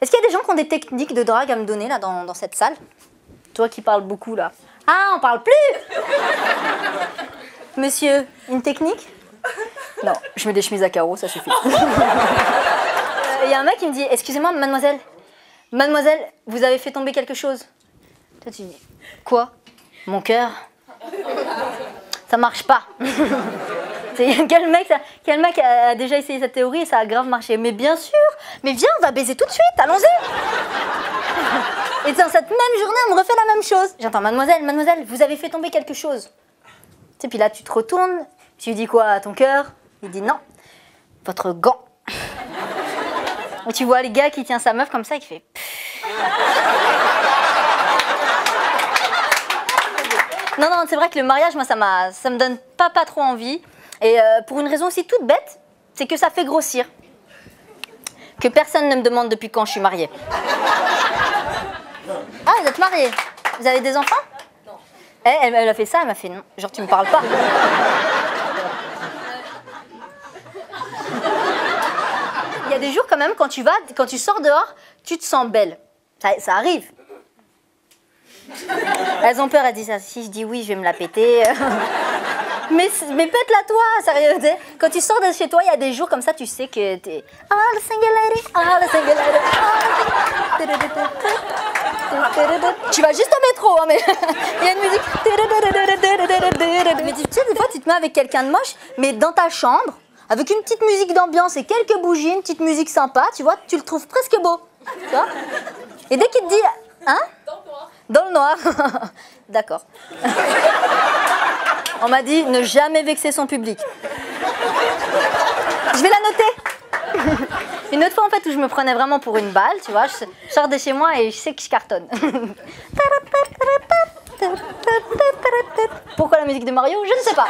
Est-ce qu'il y a des gens qui ont des techniques de drague à me donner là dans, dans cette salle? Toi qui parles beaucoup là. Ah, on parle plus Monsieur, une technique? Non, je mets des chemises à carreaux, ça suffit. Il y a un mec qui me dit Excusez-moi, mademoiselle, mademoiselle, vous avez fait tomber quelque chose? Toi, tu dis Quoi? Mon cœur? Ça marche pas. Quel, mec, ça- a déjà essayé cette théorie et ça a grave marché Mais bien sûr Mais viens, on va baiser tout de suite, allons-y Et dans cette même journée, on me refait la même chose. J'entends Mademoiselle, mademoiselle, vous avez fait tomber quelque chose. Sais, puis là, tu te retournes, tu lui dis quoi à ton cœur? Il dit non, votre gant. Et tu vois les gars qui tient sa meuf comme ça, qui fait. Non, non, c'est vrai que le mariage, moi, ça, ça me donne pas, pas trop envie. Et euh, pour une raison aussi toute bête, c'est que ça fait grossir. Que personne ne me demande depuis quand je suis mariée. Ah, vous êtes mariée Vous avez des enfants? Non. Elle, elle a fait ça, elle m'a fait non. Genre, tu me parles pas. Il y a des jours quand même, quand tu vas, quand tu sors dehors, tu te sens belle. Ça, arrive. Elles ont peur, elles disent. Si je dis oui, je vais me la péter. mais, mais pète-la toi, sérieux. Quand tu sors de chez toi, il y a des jours comme ça, tu sais que t'es. Ah, la single lady, ah, la single lady. Tu vas juste au métro, hein, mais il y a une musique. Mais tu sais, des fois, tu te mets avec quelqu'un de moche, mais dans ta chambre, avec une petite musique d'ambiance et quelques bougies, une petite musique sympa, tu vois, tu le trouves presque beau. Tu et dès qu'il te dit. Hein Dans le noir. D'accord. On m'a dit ne jamais vexer son public. Je vais la noter. Une autre fois en fait où je me prenais vraiment pour une balle, tu vois, je sors de chez moi et je sais que je cartonne. Pourquoi la musique de Mario? Je ne sais pas.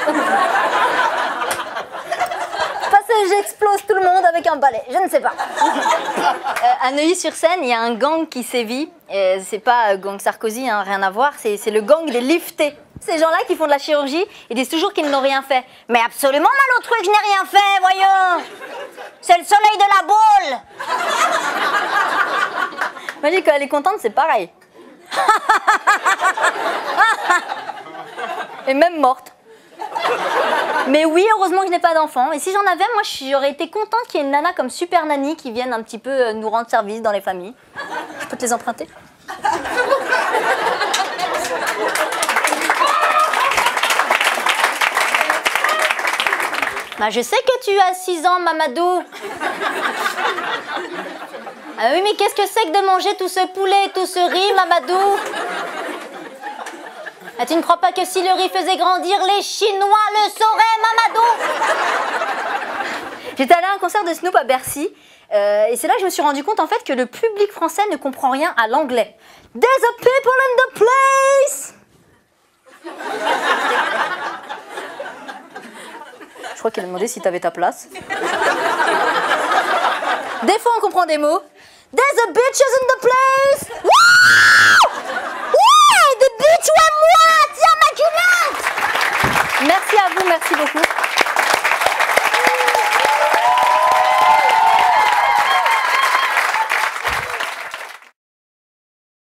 J'explose tout le monde avec un balai, je ne sais pas. Euh, à Neuilly-sur-Seine, il y a un gang qui sévit. Et C'est pas euh, gang Sarkozy, hein, rien à voir. C'est le gang des liftés. Ces gens-là qui font de la chirurgie, ils disent toujours qu'ils n'ont rien fait. Mais absolument, mal au truc, je n'ai rien fait, voyons. C'est le soleil de la boule. Moi, dis qu'elle est contente, c'est pareil. Et même morte. Mais oui, heureusement que je n'ai pas d'enfant. Et si j'en avais, moi, j'aurais été contente qu'il y ait une nana comme Super Nanny qui vienne un petit peu euh, nous rendre service dans les familles. Je peux te les emprunter? Bah, je sais que tu as 6 ans, Mamadou. Ah oui, mais qu'est-ce que c'est que de manger tout ce poulet et tout ce riz, Mamadou? Ah, tu ne crois pas que si le riz faisait grandir, les Chinois le sauraient, Mamadou? J'étais allée à un concert de Snoop à Bercy. euh, et c'est là que je me suis rendu compte en fait que le public français ne comprend rien à l'anglais. There's a people in the place Je crois qu'elle a demandé si t'avais ta place. Des fois on comprend des mots. There's a bitches in the place